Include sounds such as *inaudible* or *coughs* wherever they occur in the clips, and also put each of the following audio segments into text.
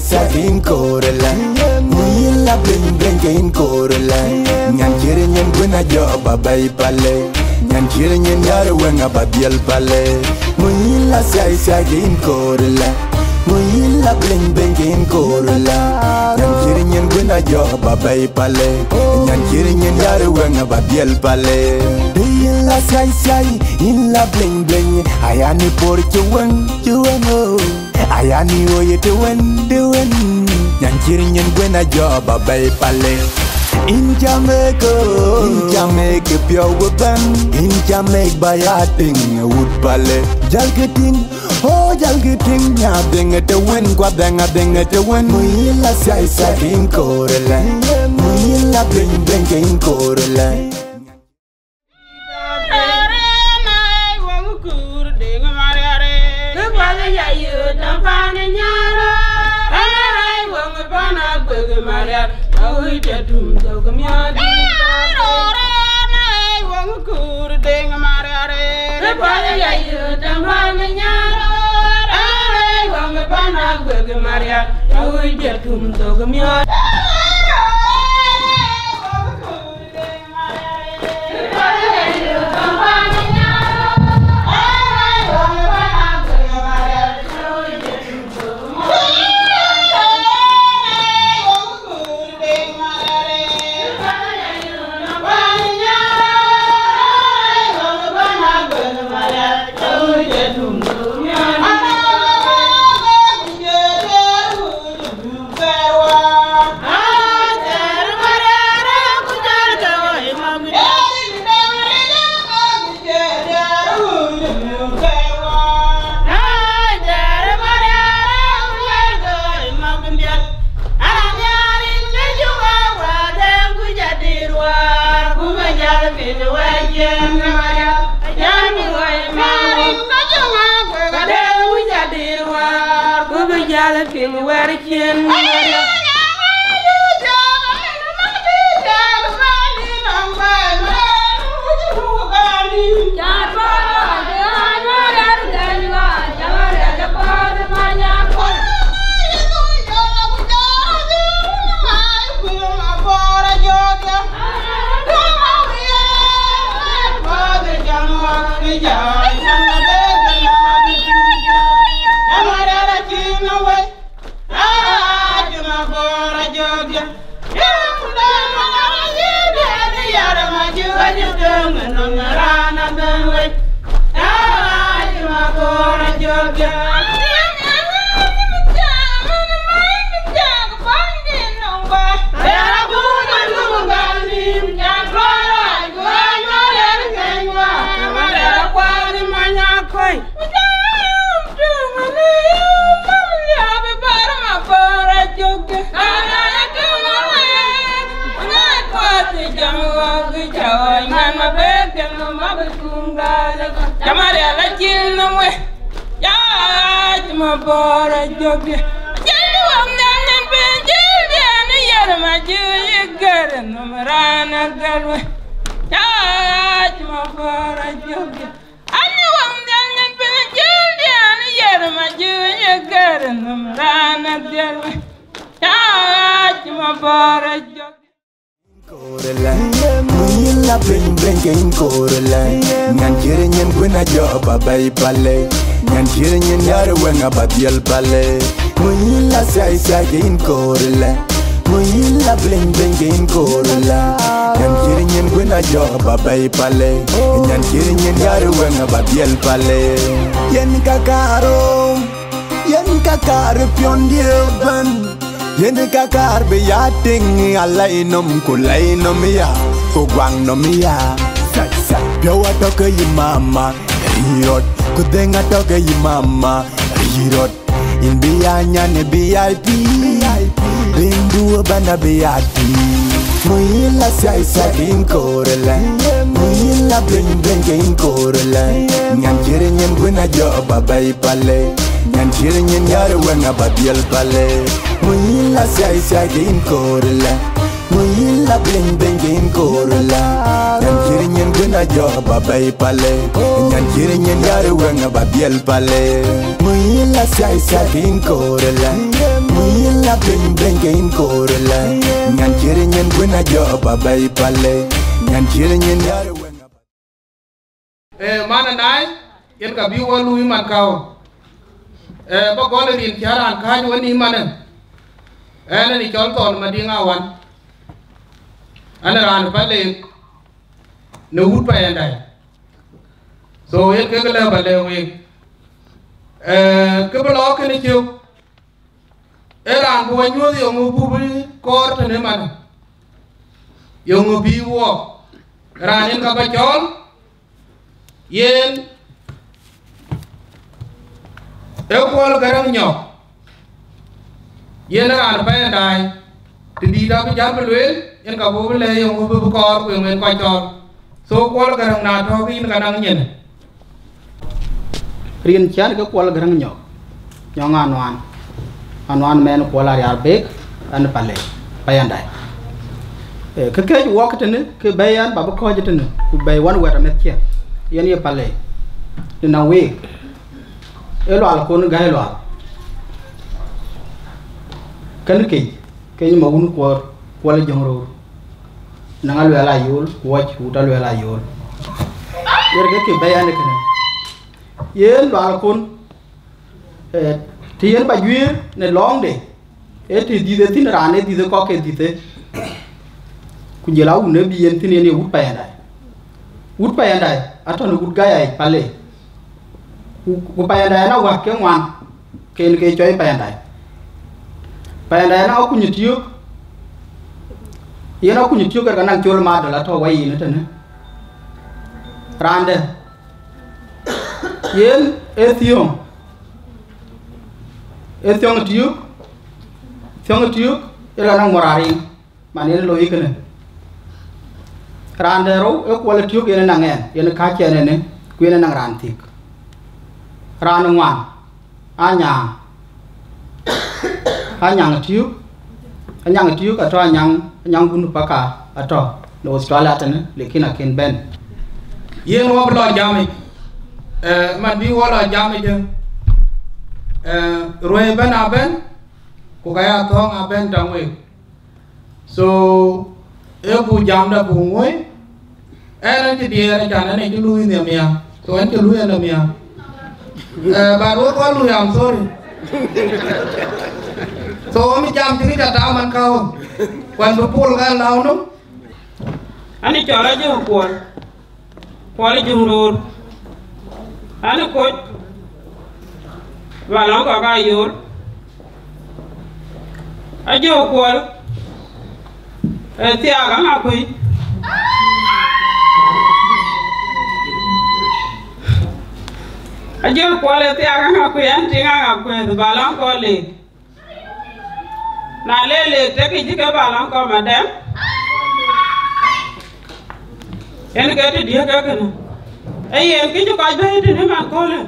sai sai in korela Muyila bling bling in korela Nyan kiri nyen gwina jo babay pale Nyan kiri nyen yare wenga babiel pale Muyila sai sai in korela Muyila bling bling in korela Nyan kiri nyen gwina jo babay pale Nyan kiri nyen yare wenga babiel pale Muyila sai sai in la bling bling. Ayani por chuwen chuwen oh Ayani oye tuwen tuwen Nyankiri nyen gwena joba bay pale. In Jamaica, in Jamaica pure weapon In Jamaica by a thing wood pale. Jalgeting, oh jalgeting Nya denga te wen kwa denga denga te wen Muyila siya isa in korela. Muyila bling bling in korela. ơi trẻ trùm dầu cầm nhà đi Đồ ra này vong bà gờ gà Maria, I will get to the Muyila bling bling in korela Nyan kiri nyen gwina joba bay pale Nyan kiri nyen yare wenga babiel pale Muyila sai sai in korela Muyila bling bling in korela Nyan kiri nyen gwina joba bay pale. Nyan kiri nyen yare wenga babiel pale Yen kakaro Yen kakaro pion dieban. Yen kakar be ya ting ala inom kula inom ya. Kugwang nom ya. Sat sat. Biawa toke yi mama Rirot Kudenga toke yi mama. Rirot In biyanya ne BIP Rindu bana BIP Muyila sai sai in korela Muyila bling bling in korela Nyan kiri nyen gwina joba bay pale. Nyan kiri nyen yare wenga babiel pale. Muyila sai sai in korela bling bling in korela. Nyan kiri nyen gwina joba bay pale. Nyan kiri nyen yare wenga babiel pale. Muyila sai sai ke in korele Muyin la bling bling in korele Nyan kiri nyen gwina jo baba pale. Nyan kiri nyen yare wenga Eh man and I yen ka bi wo iman man kawo eh, e ba gole rin charan ka ni wani manen ene ni chol ton ma dinga wan ana ran pale ne wut pa yandai so yen ke gele ba le we e ke ba lo ke ni chu anh ran bu nyu yo ngu bu bi kor te ne man yo ngu bi wo ran yen ka ba chol yen e kwol garang nyok yen ran pa dai ti di da bi jam lwel em cả bố yen ka bo le yo bu bu kor ku men ko chor so kwol cái đang nhìn. Riêng chán cái nyen là cái thằng nhỏ. Nhỏ nyok nyong anwan anwan men kwal là yar bek an pale payandai e ke ke wok tene cái bayan baba ko jitene cái bay one wan weta met che yen ye pale dina we e lo al cái này lo cái gì mà ni ma un là giống rồi nangal lwela yul wach utal lwela yul. Yer ke ke bayan ke ne yen bal kun eh ti yen ba yue, ne long de. E ti di de tin rane, di de ko ke di de. Ku jela u ne bi yen tin ne wut pa yanda wut pa yanda ato no wut ga ya pale ku pa yanda na wa ke ngwan ke ke choi pa yanda pa yanda na ku ni tiyo yen ku ni tiyo ka nan chol ma da la to wa yi ne tane rande yen ethiom ethiom tiuk thiong eh, tiuk eh, eh, ila nang morari mani lo ikene randero e kwala tiuk yen nang en yen ka chene ne kwene nang ran tik ran ngwan anya. *coughs* Anyang tiuk anyang tiuk ato anyang nyang bunu paka, ato no australia tane lekin akin ben. Yen wo blo jami. Eh man bi wo lo jami je eh roe ben aben ko kaya thong aben tangwe so e bu jam da bu ngoy ene ti diere jana ne ti lui ne mia. So, en ti lui ne mia. Eh ba ro ko lu yam, sorry so mi jam ti ni da ta man ka kwan bu pul ga law no Ani chora je kwal. Kwal jumrur. Ani koj. Walang ka ka yor. Ajo kwal. Eh tiaga ngakui. Ajo kwal eh tiaga ngakui an tinga ngakui balang ko le. Na le le te ki jike balang ko madam. en ke dia ka kana e yen ki ka ba ti ne ma ko le.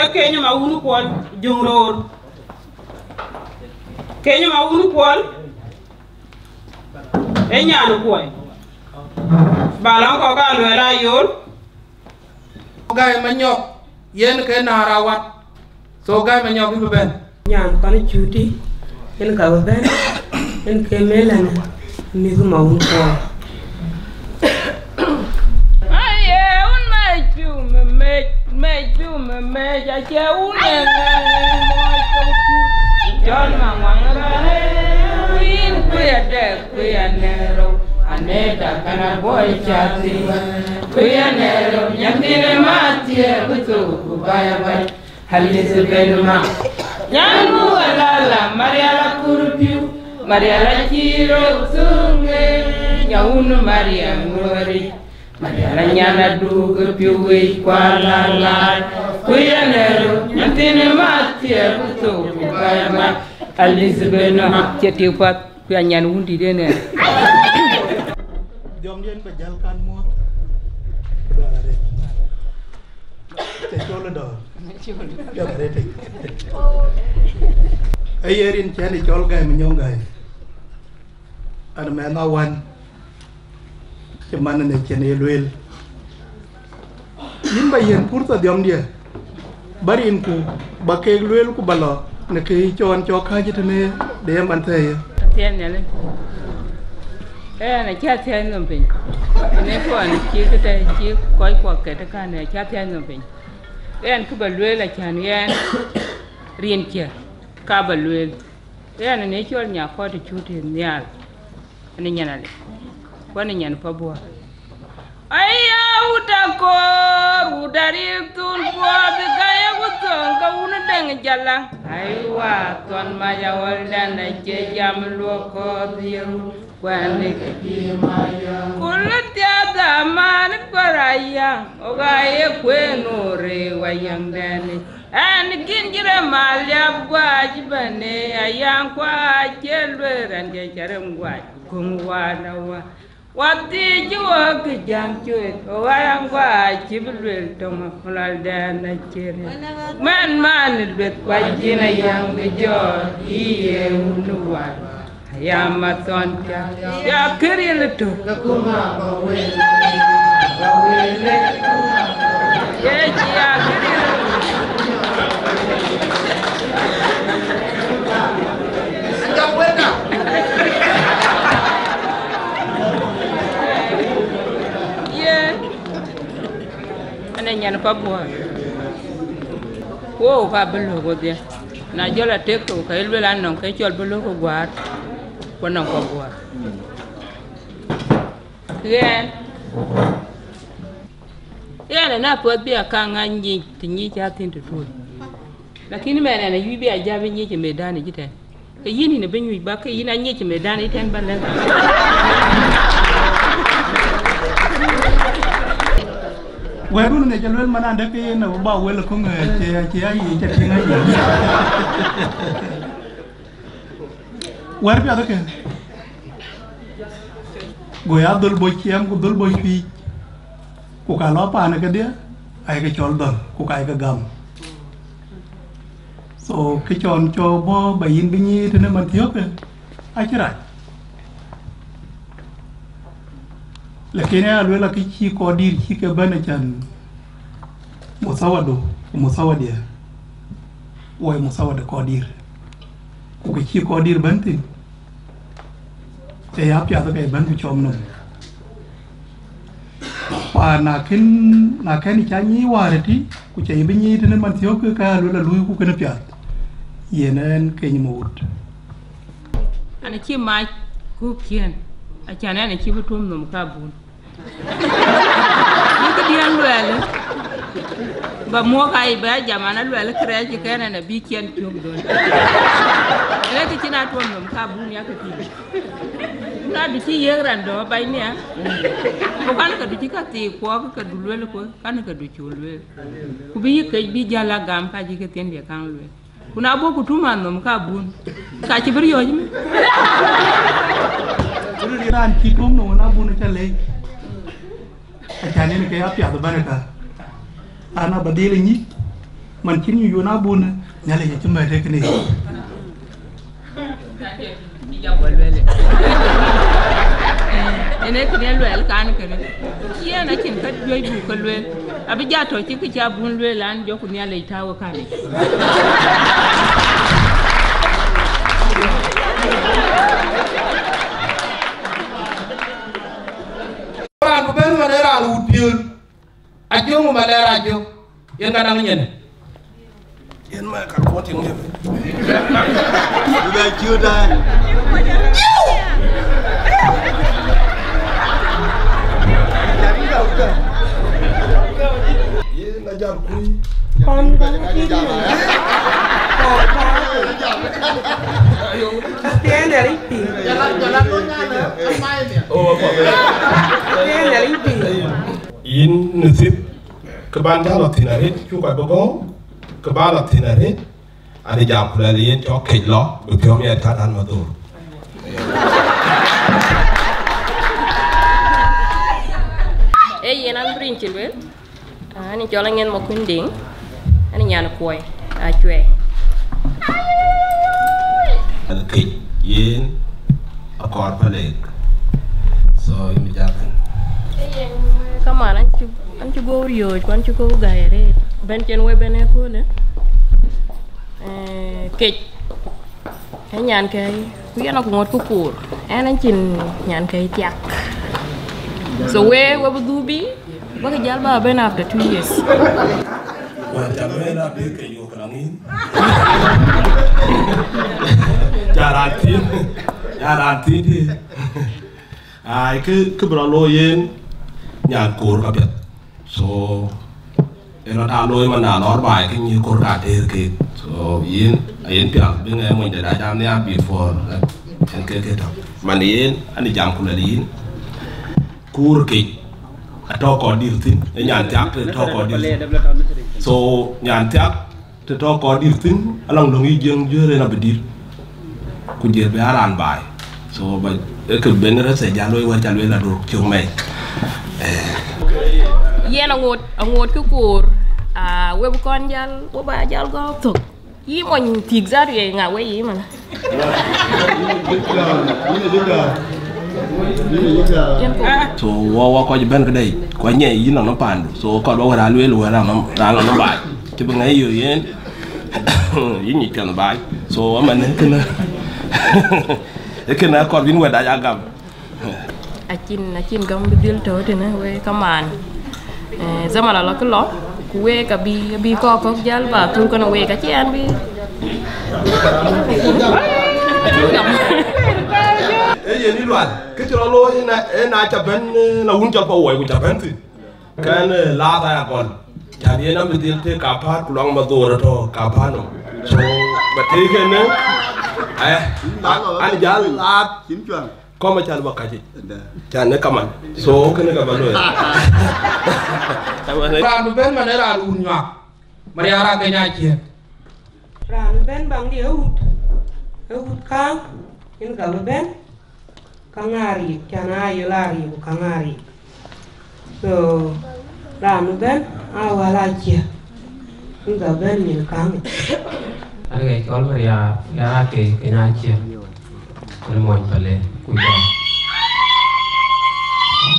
E ke ni ma unu ko jung ror ke ni ma unu ko e nya no ko ba lan ko ka le la yor. Gai ma nyok yen ke na rawat so gai ma nyok bi ben nyan kan chuti en ka ba ben en ke melana mi ko ma unu ko Aye, un mai più me me me più me me ya che un me me moi ko più. John ma wanga ba. Queen kuya de kuya nero. Aneda kana boy chati. Kuya nero nyandine matie butu kubaya bai. Halisi belma. Nyangu alala Mariala kurpiu. Mariala chiro sunge. Nyaunu Maria ngori. Mariala nyana duga piuwe kwa la Kuya nero Nyantine matia kuto kubaya alizbeno Elizabeth no kuya nyan wundi dene jom yen ba jal kan dong dare te cholo do dare te ay yerin chani chol gai mi an me wan che man ne chen ye lwel yin ba yen pur diom dia bari in ku ba ke luel ku balo ne ke chon cho kha jitne de man the Tiyan ne le. Eh na cha tiyan no pin. Ne ko an ki ka ta ki koi ko ka ta ka ne cha tiyan no pin. En ku ba lwe la chan yen *coughs* rien kia ka ba lwe. En ne chol nya ko ti chu ti nyal. Ni nyana le. Ko ni nyan pa bo. Aya uta ko udari tun po bi kaya gutong ka una deng jala. Aywa ton ma ya wal dan che jam lo ko diru kwani Kulu tiada man paraya ogaye kwenu re wayangdani an gingira malya gwaji bane ayan kwa chelwe rande charam gwaji kungwana wa. Wati jiwa kijam chuit owayan gwa chiblwel tonga fulal dana chere man man Ayam maton ya, ya kiri letu. Kekuma bawel, bawel letu. Ya ya kiri Anjang wena. Ye. Ana nyana pa bua. Wo ka belo go dia. Na jola te ko ka ilwe lan non ka chol belo ko gwar. Ko non ko bua. Yen. Yen na po bi aka nganyi tinyi cha tin tu tu. Lakini mene na yubi ajabi nyi ke medani jite. Ka yini cái benyu ba ka yina nyi ke medani ten ban lan. weru ne ke luel mana de ke na ba wel ko nge che che ai che tinga yi wer pya ke go ya dul bo chiam go dul bo fi ku ka lo pa na ke dia? Ai ke chol dol ku ka ai ke gam. So, ke chon cho bo ba yin bi ni te ne man tiyo ke ai chira lakini alwela ki chi ko dir chi ke bana chan musawado musawadia woy musawada ko dir ko ci ko dir banti te yappiata kay banti comno fa na ken na ken ca ñi warati ku ca yibi ñi tene man tiyo ke ka lula luy ku kena piat. Yenen ke mo wut ana ci ma ku kien. A ca na na ci bu tum num ka bun. *laughs* Ni ko diyan luele ba mo ka i ba jamana lwele kre ci kana na bi kien tum don. Ele ki ci na tum num ka bun ya ka ti. Na du ci yeran do bay ne ko kan ka du ci ka ti ko ka du lwele ko kan ka du ci lwele ku bi ke bi jala gam ka ji ke ten de kan lwele kuna bo ku tuma num ka bun. Ka ci bir yo ji ran chi tum no na bu na cha le a cha ne ke ya pya to bana ka ana ba de le ni man kin yu na bu na nya le chi ma de ke ne ene kene lwel kan kene. Ye na kin ka joy bu ko lwel. Abi jato ci ki ka bun lwel an joku ne le tawo kane Ran ko ben ma ran. Ajo mo ma lera ajo. Yen ka nang nyen. Yen ma ka ko tin nyen. Udah juda. Ye na jam kui. con có cái tiếng là lính tiền Jalan jalan no nyana. Amai ni. Oh, apa? tiếng là lính tiền in nisip keban jalo tinarit chuka bogo kebala tinarit ada jam kulali yen chok kej lo. Bekiom ya katan matur e yen an brin ci lwel ani jola ngeen ma kun ding. Ani ñaan koy a chwe ada kej yen akor palek so imi jakan mà anh chú anh chú gô ci go riyo an ci go gaere bên chen we ben e kule eh kech cái nhàn cái quý nó cũng ngọt cúp kur anh anh chín nhàn cái tiak so we we bu dubi ba cái jal ba been after two years. Wah, jamnya Ai cứ cứ bro lôi yên, nhà cồn gặp biệt. So, nó đã lôi mà nào nó bài cái như cồn cả thế cái. So, yên, yên piang bên em mình đã jam nia before. trên ke ke tau. Man yên, anh đi jam kula yên. Kur cái atau kau dir tin, nyan tiap atau kau dir. so nyan tiak te to ko dir tin dương longi jeng là na bedir ku jer be aran bai so ba e ke bên ra se giao loy qua ja loy la do chung mai yen angot angot ku kur a, we bu kon jal wo ba jal go to yi mon tik za re nga, we yi man so, wo wo ko ben ko dai ko nye yi na no pandu so, ko do wara loy lo wara no, ra no ba ti bu ngai yo yen yi ni kan ba so man ke kana *laughs* e ko bin wa da ja gam achin achin gam bi dil to te na we kaman zamana la ko lo ku we ka bi bi ko ko jal ba tu ko na we ka chen bi e ye ni lwan ke chro lo na e na cha ben na un cha pa wo ku cha ben ti kan la ta ya kon cha ye na mi til te ka pa ku long ma do ra to ka pa no so ba te ke ne eh an jal la chín chuan ko ma cha ba ka ji cha ne kaman so ke ne ka ba lo Randu ben mana randu unyak. Mariara kenya cie. ran ben bang di eut eut kang. In ka ben kangari kana yelari bu kangari so ran ben awala chia in ka ben min kang. Ano kay kol Maria, yara ke kinachi. Ano mo pale, kuya.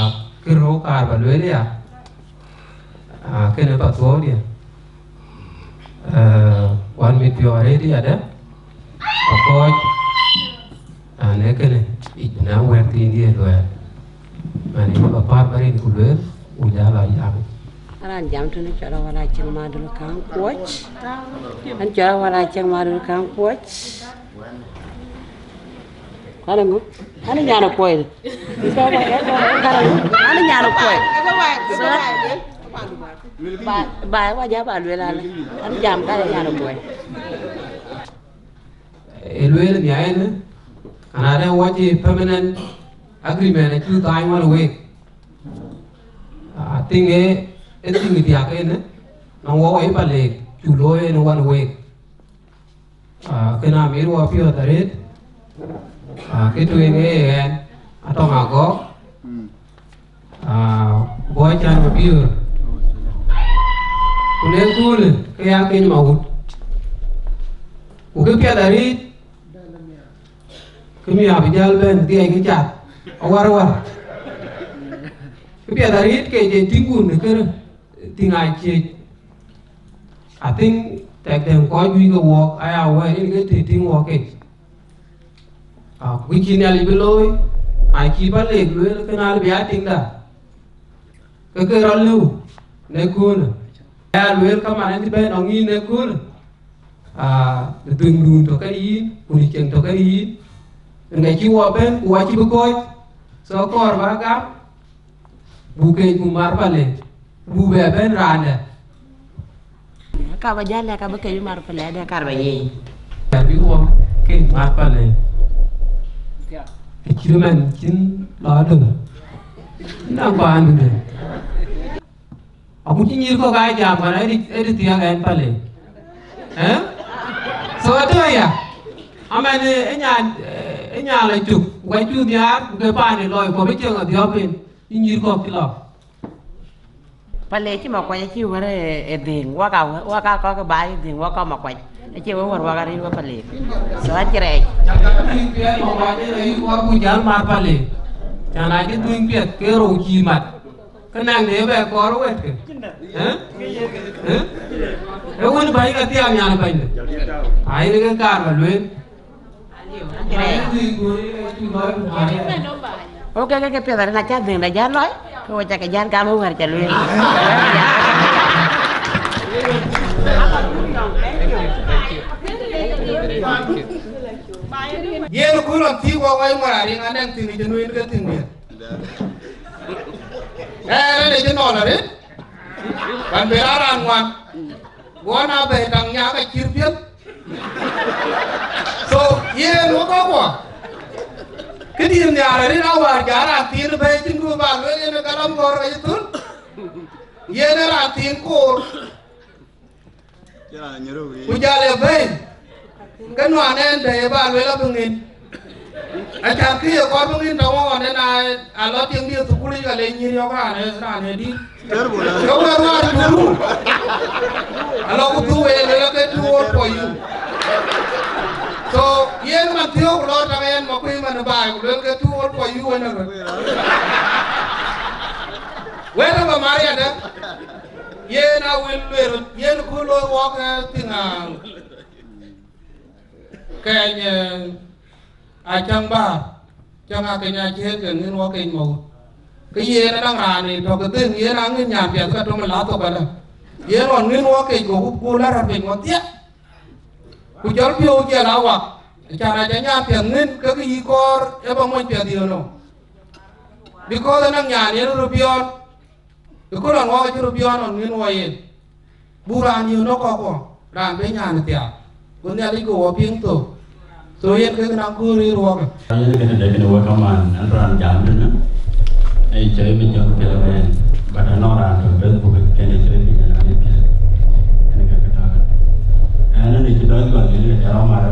Ah, kiro kar ba lwe ya. Ah, kene pa tuo dia. Eh, one mit pio ready ada. Apoj. Ah, ne kene. Ijna wer ti dia lwe. Mani ba vào bari ku lwe, được yang. Aran jam tu ni cara wala ceng madul kang kuach. An cara wala ceng madul kang kuach. Kana ngu? Ana nyana koi. Isa ba ya ba anh ngu? Ana nyana koi. Ba ba wa ja ba lwe la. An jam kana nyana koi. elwel ni ayen kana da waje permanent agreement na chu tai one week a tinge e tinge dia ke ne na wo e pale chu lo one week a kana cái a ke tu nge en a to chan mà a boy chan tu pio cái ăn ke mà hụt ni cái ut đấy cái dari kami abi jal ben dia ngi chat awar war ke pia dari ke je tingu ne tiếng ai chơi I think tek dem ko ju go walk aya wa ni cái tiếng walk ke a wi ki ne ali beloy ai ki ba le lu ke na bi ating da ke ke ro lu ne ku ne ya lu ka ma ne ti ben ongi ne ku ne à từng đun cho cái ý kuni cheng cho cái ý ngai chi wa ben wa chi bukoi so kor ba gam bu ke ku mar pale bu be ben randa Ka ba jale ka ba ke mar pele ada kar ba yi. bi wa ke mar pale ke chi men chin la do na ba andu de aku chi nyir ko ga jam ba na edi edi tiya ga en pale eh so ado ya amane enya enya la chuk wa quay nyar ke pa ni loy ko be chen a diopin nyir ko kilo Pale chi ma kwai chi wara e ding wa ka wa ka ko ka bai ding wa ka ma kwai. E chi wa wa ka ri wa pale. So an jere. Tuing piet mo ba de ri ko ku jal mar pale. Chana ke tuing piet ke ro chi mat. Kanang de be ko ro wet ke. Eh? Eh? e won bay ka tiam nyana bay ne ai ne ka kar ba luen ok cái cái piedra na cha ding da jan loy ko cha ka cái ka mo ngar cha luen yen kulon ti wa wai marari nganen tingi jenu in ka tingi *laughs* eh ne je no la re ban be ara ngwan gona be dang nya ka kirpiet so yen wo ko ko kedir ni ara re na war gara tin be tin du ba lo yen kalam gor ga yitul yen ra tin ko ku. Jale be cái nọ nên để bà với là bưng in anh chàng khi ở con bưng in đâu mà nên là à lo tiếng đi tụ culi cái lấy nhiều cái này ra này đi. Đâu mà ra đủ à lo cũng tu về lấy cái tu ở for you so yên mà thiếu lo thằng em mà quy mà nó bài lấy cái tu ở for you anh rồi Where am I married? Yen I will wear yen kulo walk tinga keny a chang ba chang a kenya chen ke ngin wa kinh mo ke ye na dang ra ni to ke tin ye na ngin nyam pya ka to ma la to ba na ye ron ngin wa keny ko ku la ra pin mo tia ku jol pyo je la wa cha na cha nyam pya ngin ke ki kor e ba mo pya di no because nang nya ni ru pion ko ron wa ju ru pion on ngin wa ye ra yu no ko ko ran be nya na tia kun ya li ko ping to so yen ke na ku ri ro ka Saya kena dah kena buat kaman antara jam tu na. Eh cari macam pela men. Pada orang tu ber bukan kena cari macam ni pela. Kena kata kata. Ana ni kita juga ni cara marah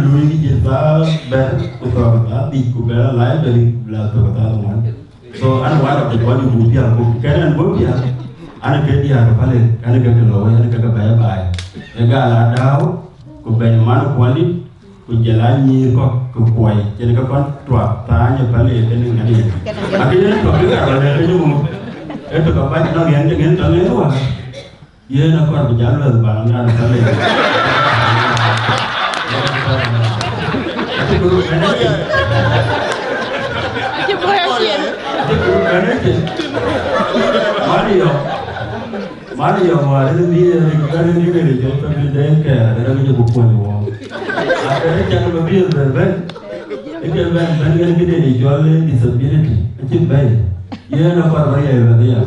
lui jilbab bel utarata di kubela lain dari utarata man so an wa da ko ni buti an ko kana buti an an ke dia ka pale kan ga ka lawa an ka ga baya baya e ga ala dawo ko ben man ko ni ko jala ni ko ko koy je ka kon twa ta ni pale e ni ngani akini to ga ala ne ni mo e to ka ba ni no gen gen to ne wa ye na ko ar jalo ba na na pale Hadi görüşürüz. Hadi görüşürüz. Mario. Mario, ada dia kerana dia kerja jumpa kerja ke, ada kerja buku ni wah. Ada kerja lebih berben. Ikan ben ben kan kita ni jual ni disability, itu baik. Ia nak pergi ayam dia.